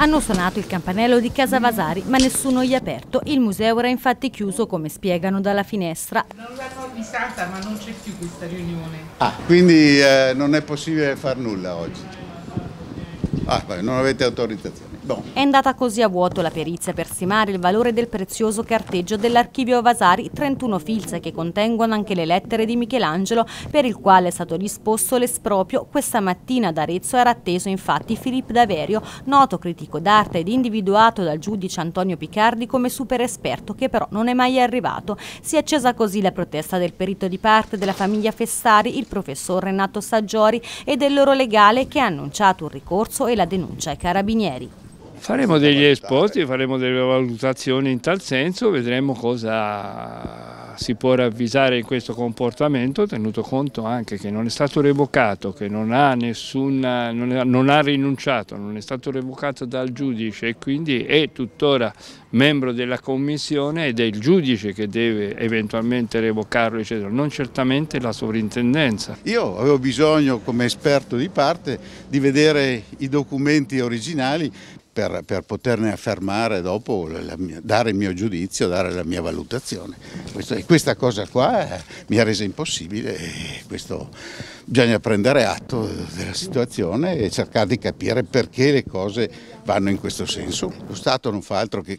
Hanno suonato il campanello di Casa Vasari, ma nessuno gli ha aperto. Il museo era infatti chiuso, come spiegano dalla finestra. Non l'avevo avvisata, ma non c'è più questa riunione. Ah, quindi eh, non è possibile far nulla oggi? Ah, beh, non avete autorizzazione. Bon. È andata così a vuoto la perizia per stimare il valore del prezioso carteggio dell'archivio Vasari, 31 filze che contengono anche le lettere di Michelangelo, per il quale è stato disposto l'esproprio. Questa mattina ad Arezzo era atteso infatti Filippo Daverio, noto critico d'arte ed individuato dal giudice Antonio Picardi come super esperto, che però non è mai arrivato. Si è accesa così la protesta del perito di parte della famiglia Fessari, il professor Renato Saggiori e del loro legale che ha annunciato un ricorso e la denuncia ai carabinieri. Faremo degli esposti, faremo delle valutazioni in tal senso, vedremo cosa si può ravvisare in questo comportamento, tenuto conto anche che non è stato revocato, che non ha, nessuna, non, è, non ha rinunciato, non è stato revocato dal giudice e quindi è tuttora membro della commissione ed è il giudice che deve eventualmente revocarlo, eccetera, non certamente la sovrintendenza. Io avevo bisogno come esperto di parte di vedere i documenti originali per, per, poterne affermare dopo, mia, dare il mio giudizio, dare la mia valutazione. Questo, questa cosa qua eh, mi ha reso impossibile e questo bisogna prendere atto della situazione e cercare di capire perché le cose vanno in questo senso. Lo Stato non fa altro che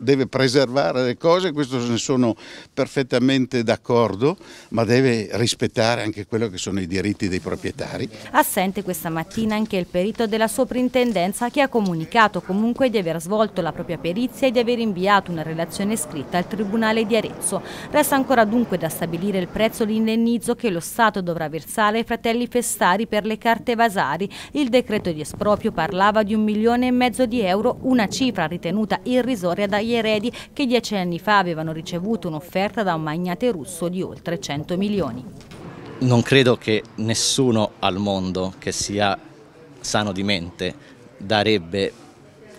deve preservare le cose, questo ne sono perfettamente d'accordo, ma deve rispettare anche quello che sono i diritti dei proprietari. Assente questa mattina anche il perito della soprintendenza che ha comunicato comunque di aver svolto la propria perizia e di aver inviato una relazione scritta al Tribunale di Arezzo. Resta ancora dunque da stabilire il prezzo dell'indennizzo che lo Stato dovrà versare ai fratelli Festari per le carte Vasari. Il decreto di esproprio parlava di un milione e mezzo di euro, una cifra ritenuta irrisoria dagli eredi che dieci anni fa avevano ricevuto un'offerta da un magnate russo di oltre 100 milioni. Non credo che nessuno al mondo che sia sano di mente darebbe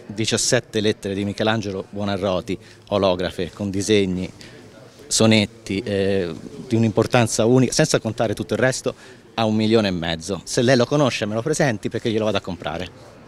17 lettere di Michelangelo Buonarroti, olografe, con disegni, sonetti, eh, di un'importanza unica, senza contare tutto il resto, a un milione e mezzo. Se lei lo conosce me lo presenti perché glielo vado a comprare.